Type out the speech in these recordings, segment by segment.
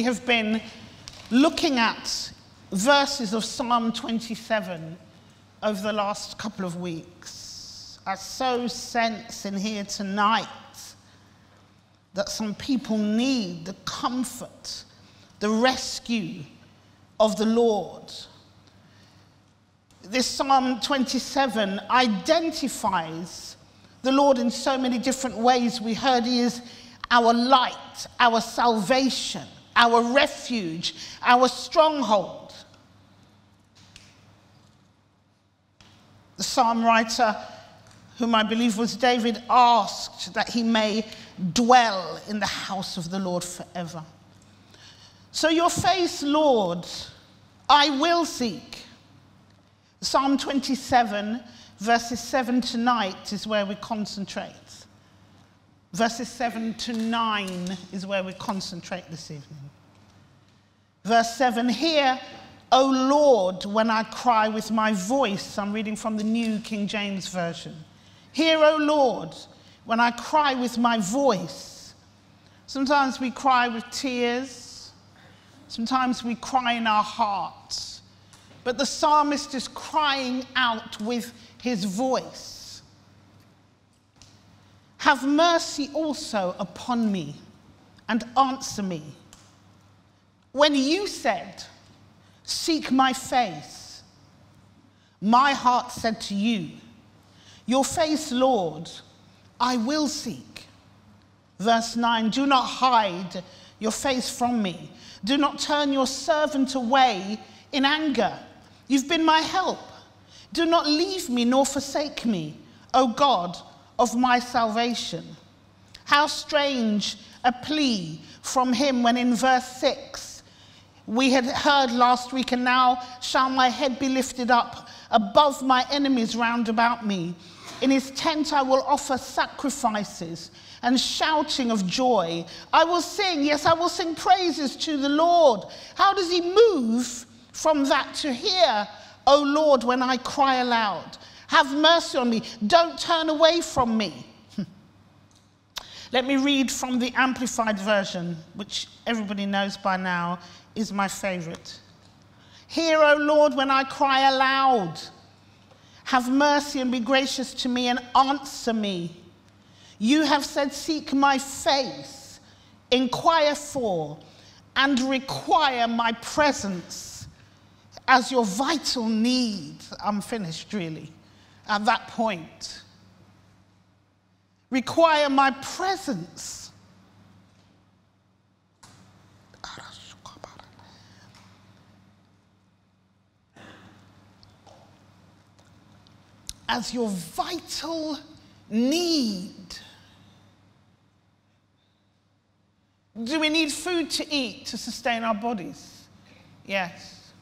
we have been looking at verses of Psalm 27 over the last couple of weeks. I so sense in here tonight that some people need the comfort, the rescue of the Lord. This Psalm 27 identifies the Lord in so many different ways. We heard He is our light, our salvation, our refuge, our stronghold. The psalm writer, whom I believe was David, asked that he may dwell in the house of the Lord forever. So, your face, Lord, I will seek. Psalm 27, verses 7 to 9 is where we concentrate. Verses 7 to 9 is where we concentrate this evening. Verse 7 Hear, O Lord, when I cry with my voice. I'm reading from the New King James Version. Hear, O Lord, when I cry with my voice. Sometimes we cry with tears, sometimes we cry in our hearts. But the psalmist is crying out with his voice. Have mercy also upon me and answer me. When you said, Seek my face, my heart said to you, Your face, Lord, I will seek. Verse 9 Do not hide your face from me. Do not turn your servant away in anger. You've been my help. Do not leave me nor forsake me, O God of my salvation. How strange a plea from him when in verse 6 we had heard last week, and now shall my head be lifted up above my enemies round about me. In his tent I will offer sacrifices and shouting of joy. I will sing, yes, I will sing praises to the Lord. How does he move from that to here, O Lord, when I cry aloud? Have mercy on me. Don't turn away from me. Let me read from the Amplified Version, which everybody knows by now is my favorite. Hear, O Lord, when I cry aloud. Have mercy and be gracious to me and answer me. You have said, Seek my face, inquire for, and require my presence as your vital need. I'm finished, really at that point require my presence. As your vital need. Do we need food to eat to sustain our bodies? Yes.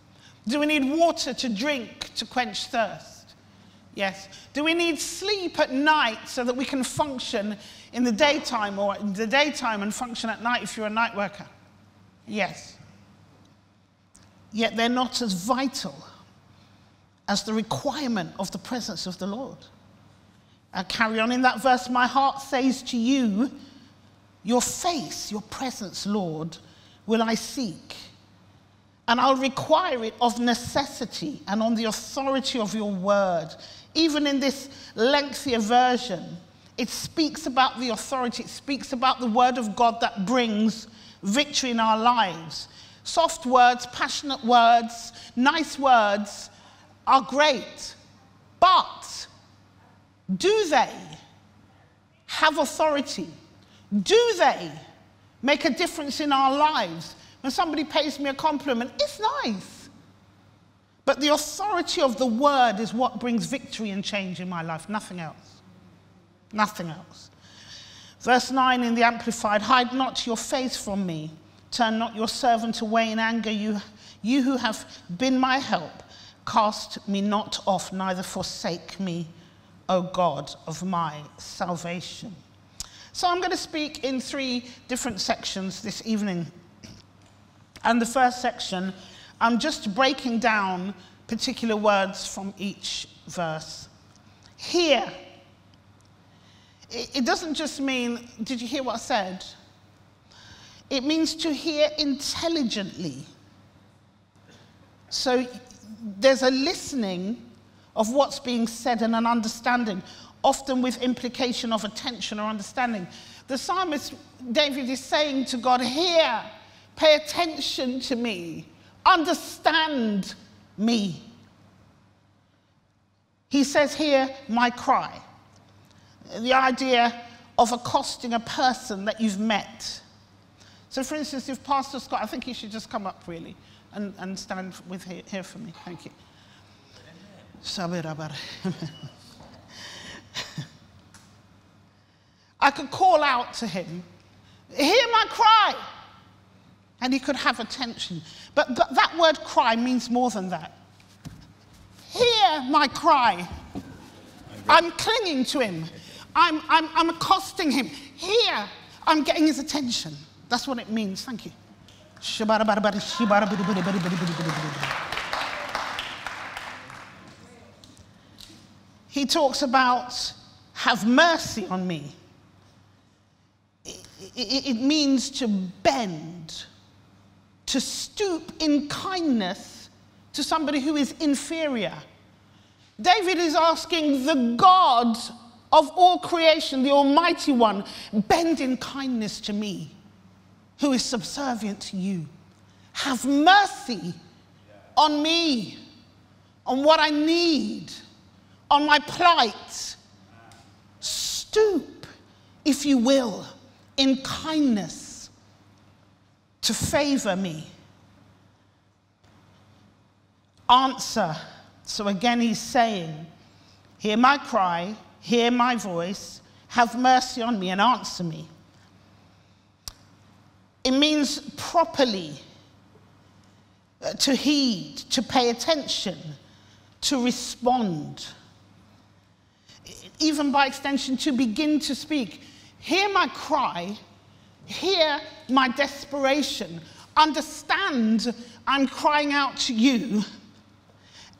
Do we need water to drink to quench thirst? Yes. Do we need sleep at night so that we can function in the daytime or in the daytime and function at night if you're a night worker? Yes. Yet they're not as vital as the requirement of the presence of the Lord. I carry on in that verse. My heart says to you, Your face, your presence, Lord, will I seek. And I'll require it of necessity and on the authority of your word even in this lengthier version, it speaks about the authority, it speaks about the word of God that brings victory in our lives. Soft words, passionate words, nice words are great, but do they have authority? Do they make a difference in our lives? When somebody pays me a compliment, it's nice. But the authority of the word is what brings victory and change in my life, nothing else. Nothing else. Verse 9 in the Amplified Hide not your face from me, turn not your servant away in anger. You, you who have been my help, cast me not off, neither forsake me, O God of my salvation. So I'm going to speak in three different sections this evening. And the first section I'm just breaking down particular words from each verse. Hear. It doesn't just mean, did you hear what I said? It means to hear intelligently. So there's a listening of what's being said and an understanding, often with implication of attention or understanding. The psalmist David is saying to God, Hear, pay attention to me, understand me. He says here, my cry. The idea of accosting a person that you've met. So, for instance, if Pastor Scott, I think he should just come up really and, and stand with here, here for me. Thank you. I could call out to him, hear my cry, and he could have attention. But, that word cry means more than that. Hear my cry. I'm clinging to him. I'm, I'm, I'm accosting him. Here, I'm getting his attention. That's what it means. Thank you. He talks about have mercy on me. It means to bend, to stoop in kindness to somebody who is inferior. David is asking the God of all creation, the Almighty One, bend in kindness to me, who is subservient to you. Have mercy on me, on what I need, on my plight. Stoop, if you will, in kindness to favor me. Answer. So again, he's saying, Hear my cry hear my voice, have mercy on me, and answer me. It means properly uh, to heed, to pay attention, to respond. Even by extension, to begin to speak. Hear my cry, hear my desperation, understand I'm crying out to you,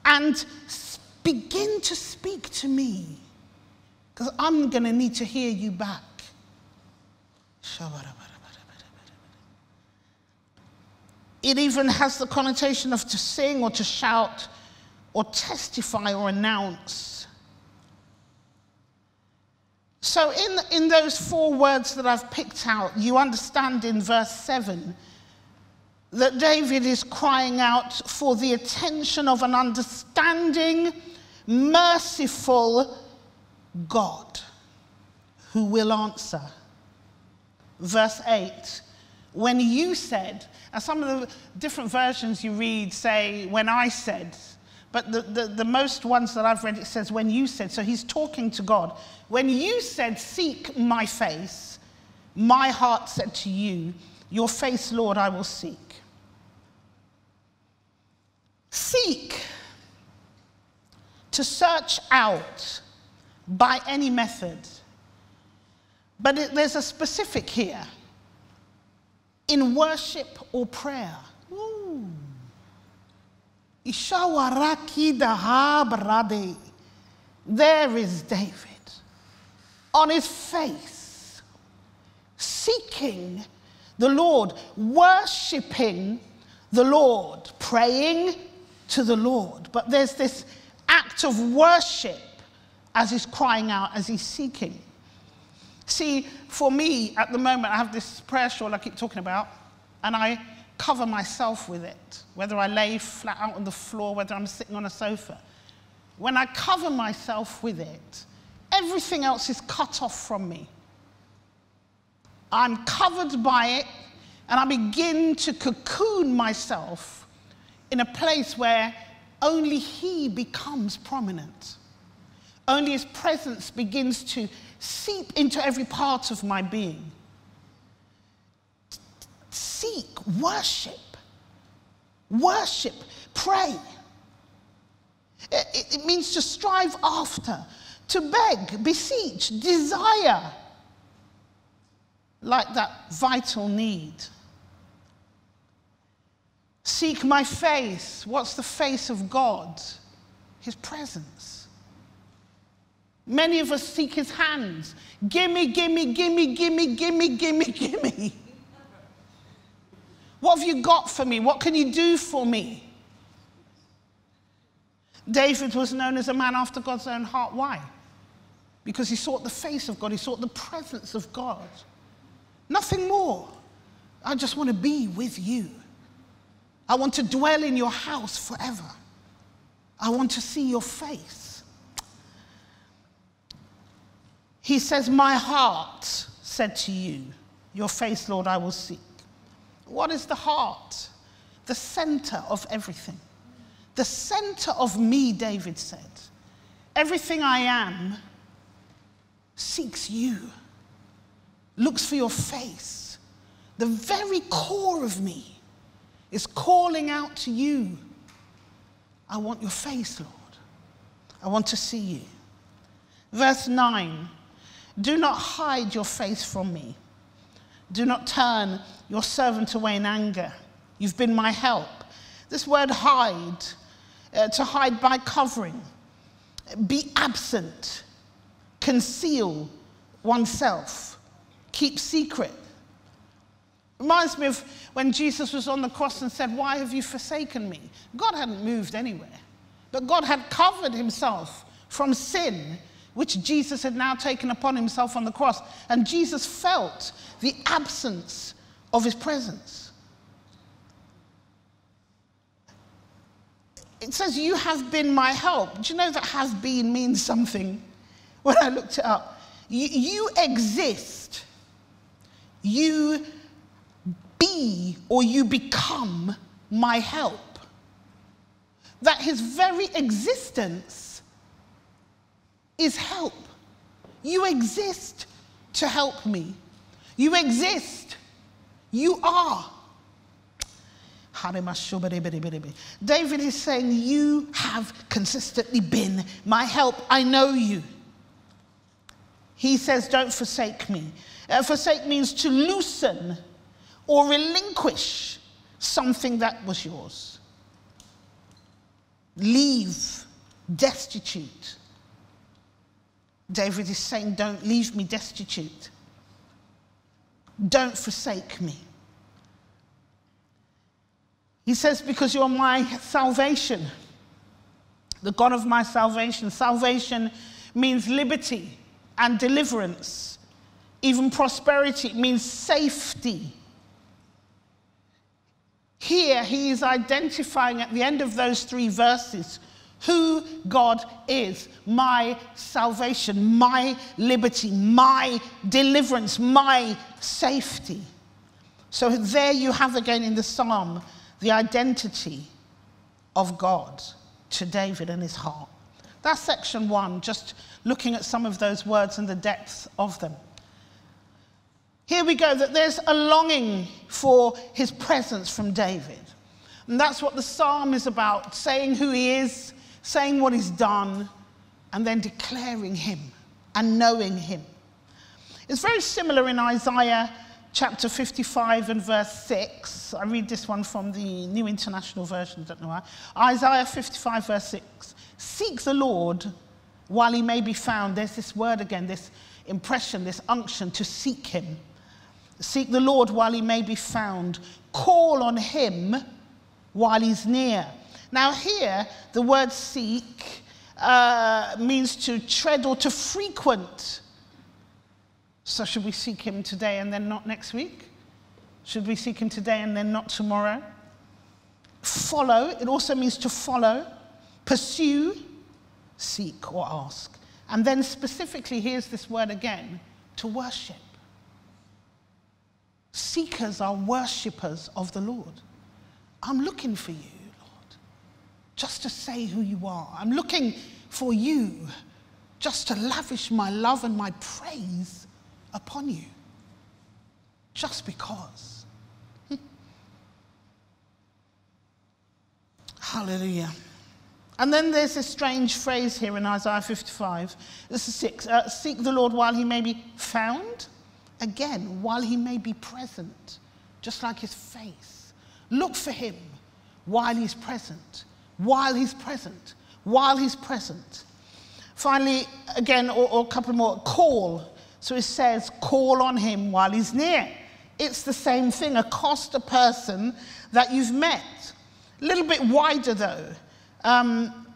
and begin to speak to me because I'm going to need to hear you back. It even has the connotation of to sing or to shout or testify or announce. So, in, in those four words that I've picked out, you understand in verse 7 that David is crying out for the attention of an understanding, merciful, God who will answer. Verse 8 When you said, and some of the different versions you read say, when I said, but the, the, the, most ones that I've read, it says, when you said. So he's talking to God. When you said, seek my face, my heart said to you, your face, Lord, I will seek. Seek, to search out, by any method. But it, there's a specific here in worship or prayer. There is David on his face, seeking the Lord, worshiping the Lord, praying to the Lord. But there's this act of worship as he's crying out, as he's seeking. See, for me, at the moment, I have this prayer shawl I keep talking about, and I cover myself with it, whether I lay flat out on the floor, whether I'm sitting on a sofa. When I cover myself with it, everything else is cut off from me. I'm covered by it, and I begin to cocoon myself in a place where only He becomes prominent. Only His presence begins to seep into every part of my being. Seek, worship, worship, pray. It, means to strive after, to beg, beseech, desire, like that vital need. Seek my face. What's the face of God? His presence. Many of us seek his hands. Gimme, gimme, gimme, gimme, gimme, gimme, gimme. What have you got for me? What can you do for me? David was known as a man after God's own heart. Why? Because he sought the face of God, he sought the presence of God. Nothing more. I just want to be with you. I want to dwell in your house forever. I want to see your face. He says, My heart said to you, Your face, Lord, I will seek. What is the heart? The center of everything. The center of me, David said. Everything I am seeks you, looks for your face. The very core of me is calling out to you. I want your face, Lord. I want to see you. Verse 9 Do not hide your face from me. Do not turn your servant away in anger. You've been my help. This word hide, uh, to hide by covering, be absent, conceal oneself, keep secret. Reminds me of when Jesus was on the cross and said, Why have you forsaken me? God hadn't moved anywhere, but God had covered himself from sin, which Jesus had now taken upon himself on the cross. And Jesus felt the absence of his presence. It says, You have been my help. Do you know that have been means something? When I looked it up, you, you exist. You be or you become my help. That his very existence is help. You exist to help me. You exist. You are. David is saying, You have consistently been my help. I know you. He says, Don't forsake me. Uh, forsake means to loosen or relinquish something that was yours. Leave destitute. David is saying, Don't leave me destitute. Don't forsake me. He says, Because you're my salvation, the God of my salvation. Salvation means liberty and deliverance, even prosperity, it means safety. Here, he is identifying at the end of those three verses who God is my salvation, my liberty, my deliverance, my safety. So there you have again in the psalm the identity of God to David and his heart. That's section one, just looking at some of those words and the depth of them. Here we go, that there's a longing for his presence from David. And that's what the psalm is about saying who he is, saying what he's done, and then declaring him and knowing him. It's very similar in Isaiah chapter 55 and verse 6. I read this one from the New International Version, I don't know why. Isaiah 55, verse 6. Seek the Lord while he may be found. There's this word again, this impression, this unction to seek him. Seek the Lord while he may be found. Call on him while he's near. Now, here, the word seek uh, means to tread or to frequent. So, should we seek him today and then not next week? Should we seek him today and then not tomorrow? Follow, it also means to follow, pursue, seek, or ask. And then, specifically, here's this word again to worship. Seekers are worshippers of the Lord. I'm looking for you, Lord, just to say who you are. I'm looking for you just to lavish my love and my praise upon you. Just because. Hallelujah. And then there's this strange phrase here in Isaiah 55. This is six. Uh, Seek the Lord while he may be found again while he may be present, just like his face. Look for him while he's present, while he's present, while he's present. Finally, again, or, or a couple more, call. So it says, call on him while he's near. It's the same thing. Accost a person that you've met. A little bit wider, though. Um,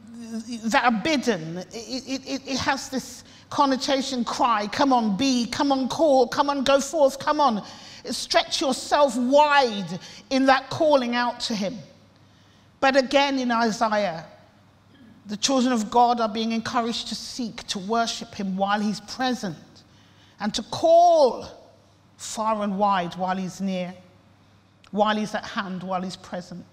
that are bidden. It, it, it, has this connotation cry, come on, be, come on, call, come on, go forth, come on. Stretch yourself wide in that calling out to him. But again, in Isaiah, the children of God are being encouraged to seek, to worship him while he's present, and to call far and wide while he's near, while he's at hand, while he's present.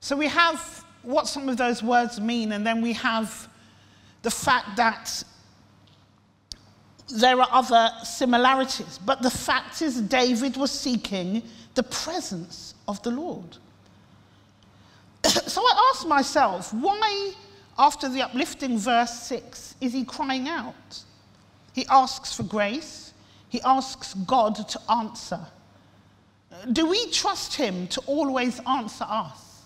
So we have what some of those words mean, and then we have the fact that there are other similarities. But the fact is, David was seeking the presence of the Lord. so I asked myself, why, after the uplifting verse 6, is he crying out? He asks for grace, he asks God to answer. Do we trust him to always answer us?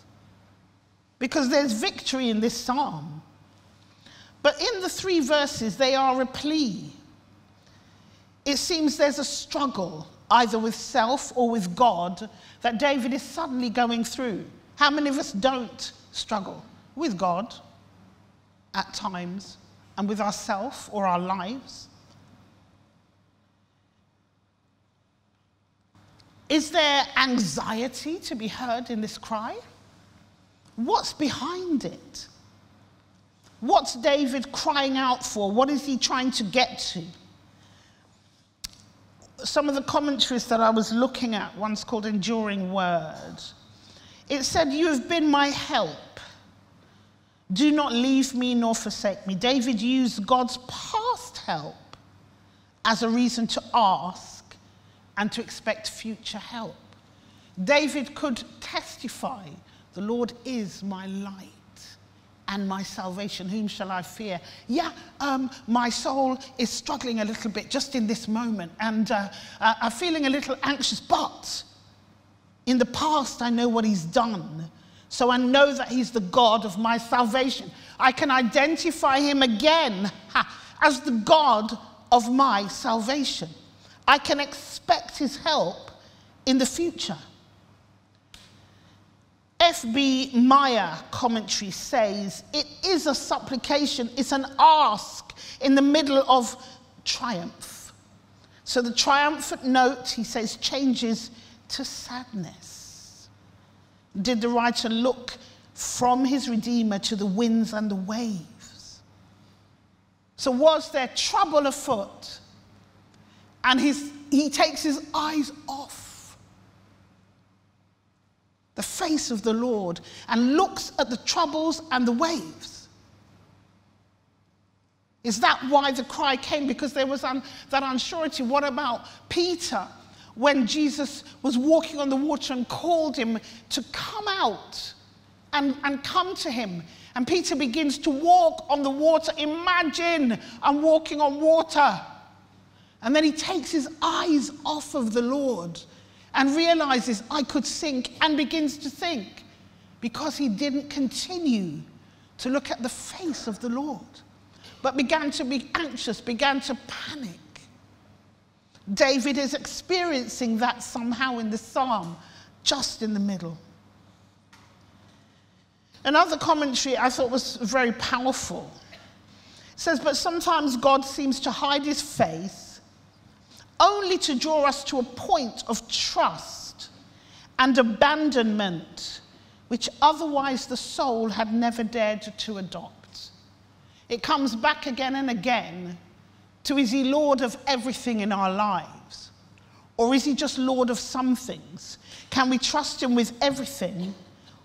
Because there's victory in this psalm. But in the three verses, they are a plea it seems there's a struggle either with self or with God that David is suddenly going through. How many of us don't struggle with God at times and with ourself or our lives? Is there anxiety to be heard in this cry? What's behind it? What's David crying out for? What is he trying to get to? some of the commentaries that I was looking at, one's called Enduring Word, it said, You have been my help. Do not leave me nor forsake me. David used God's past help as a reason to ask and to expect future help. David could testify, The Lord is my light and my salvation. Whom shall I fear? Yeah, um, my soul is struggling a little bit just in this moment, and uh, uh, I'm feeling a little anxious, but in the past, I know what He's done. So I know that He's the God of my salvation. I can identify Him again ha, as the God of my salvation. I can expect His help in the future. F.B. Meyer commentary says it is a supplication, it's an ask in the middle of triumph. So the triumphant note, he says, changes to sadness. Did the writer look from his Redeemer to the winds and the waves? So was there trouble afoot? And his, he takes his eyes off the face of the Lord and looks at the troubles and the waves. Is that why the cry came? Because there was un, that unsurety. What about Peter when Jesus was walking on the water and called him to come out and, and come to him? And Peter begins to walk on the water. Imagine I'm walking on water. And then he takes his eyes off of the Lord and realizes I could sink and begins to think because he didn't continue to look at the face of the Lord, but began to be anxious, began to panic. David is experiencing that somehow in the psalm, just in the middle. Another commentary I thought was very powerful. It says, But sometimes God seems to hide his face only to draw us to a point of trust and abandonment which otherwise the soul had never dared to adopt. It comes back again and again to is he Lord of everything in our lives? Or is he just Lord of some things? Can we trust him with everything?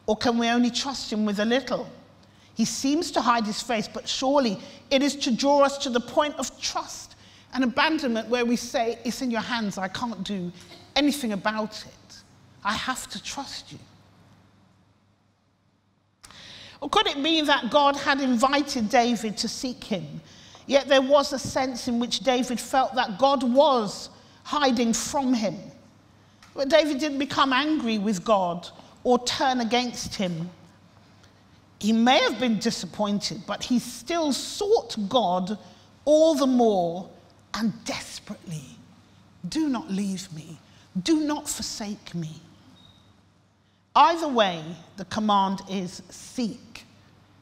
Or can we only trust him with a little? He seems to hide his face, but surely it is to draw us to the point of trust an abandonment where we say, It's in your hands, I can't do anything about it. I have to trust you. Or could it be that God had invited David to seek him, yet there was a sense in which David felt that God was hiding from him? But David didn't become angry with God or turn against him. He may have been disappointed, but he still sought God all the more and desperately, do not leave me. Do not forsake me. Either way, the command is seek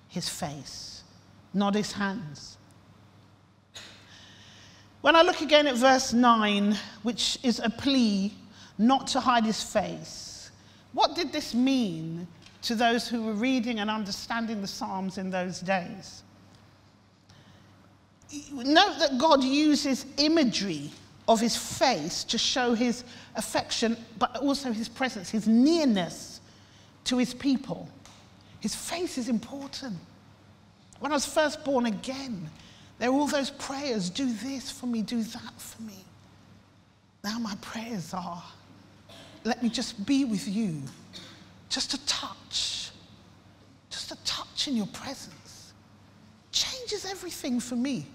his face, not his hands. When I look again at verse 9, which is a plea not to hide his face, what did this mean to those who were reading and understanding the Psalms in those days? Note that God uses imagery of his face to show his affection, but also his presence, his nearness to his people. His face is important. When I was first born again, there were all those prayers do this for me, do that for me. Now my prayers are let me just be with you, just a touch, just a touch in your presence changes everything for me.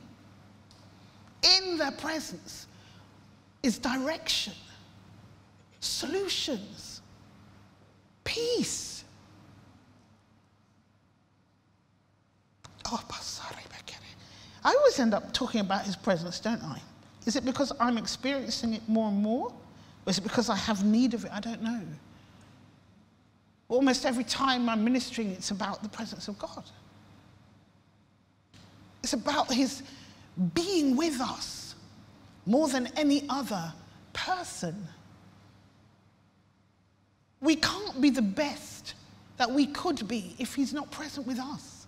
In their presence is direction, solutions, peace. Oh, I always end up talking about his presence, don't I? Is it because I'm experiencing it more and more? Or is it because I have need of it? I don't know. Almost every time I'm ministering, it's about the presence of God. It's about his being with us more than any other person. We can't be the best that we could be if he's not present with us.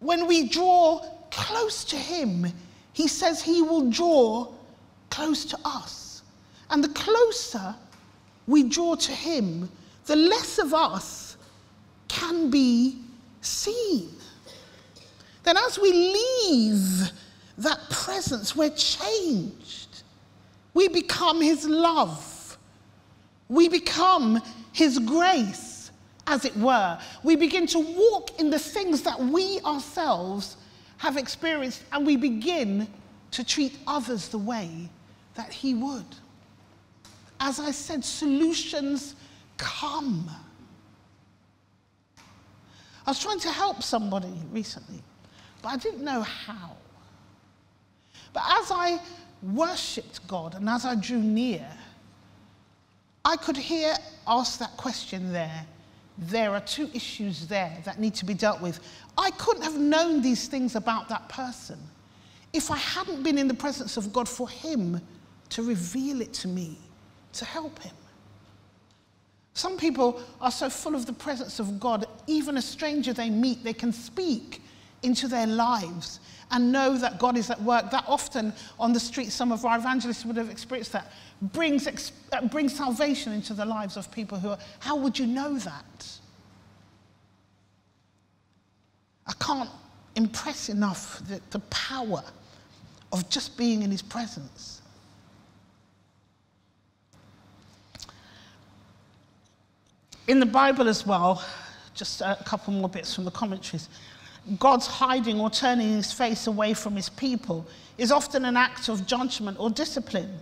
When we draw close to him, he says he will draw close to us. And the closer we draw to him, the less of us can be seen. Then, as we leave that presence, we're changed. We become His love. We become His grace, as it were. We begin to walk in the things that we ourselves have experienced, and we begin to treat others the way that He would. As I said, solutions come. I was trying to help somebody recently but I didn't know how. But as I worshipped God and as I drew near, I could hear ask that question there. There are two issues there that need to be dealt with. I couldn't have known these things about that person if I hadn't been in the presence of God for Him to reveal it to me, to help Him. Some people are so full of the presence of God, even a stranger they meet, they can speak into their lives and know that God is at work. That often on the street, some of our evangelists would have experienced that, brings, uh, brings salvation into the lives of people who are, how would you know that? I can't impress enough the, the power of just being in his presence. In the Bible as well, just a couple more bits from the commentaries. God's hiding or turning his face away from his people is often an act of judgment or discipline.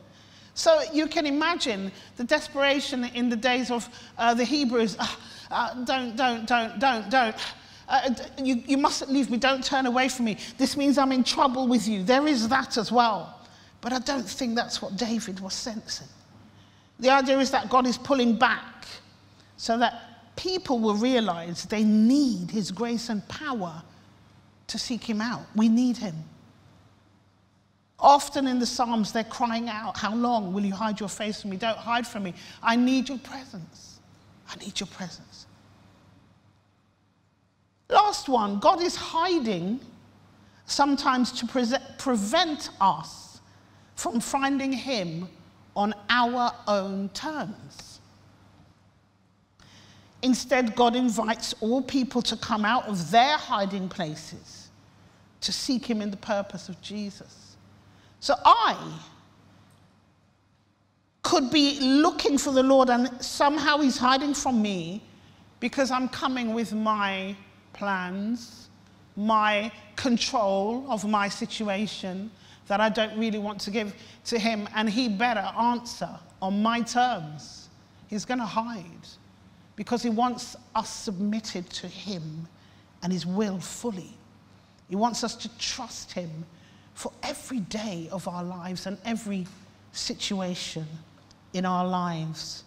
So you can imagine the desperation in the days of uh, the Hebrews uh, don't, don't, don't, don't, don't. Uh, you, you mustn't leave me. Don't turn away from me. This means I'm in trouble with you. There is that as well. But I don't think that's what David was sensing. The idea is that God is pulling back so that people will realize they need his grace and power to seek him out. We need him. Often in the Psalms, they're crying out, How long will you hide your face from me? Don't hide from me. I need your presence. I need your presence. Last one God is hiding sometimes to pre- prevent us from finding him on our own terms. Instead, God invites all people to come out of their hiding places to seek him in the purpose of Jesus. So I could be looking for the Lord and somehow he's hiding from me because I'm coming with my plans, my control of my situation that I don't really want to give to him, and he better answer on my terms. He's going to hide because he wants us submitted to him and his will fully. He wants us to trust Him for every day of our lives and every situation in our lives